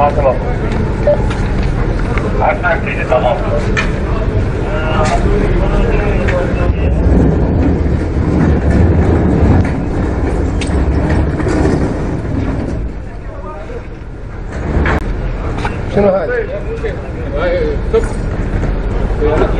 حاصل عارفك كده تمام شنو هذا؟ هاي صفر هاي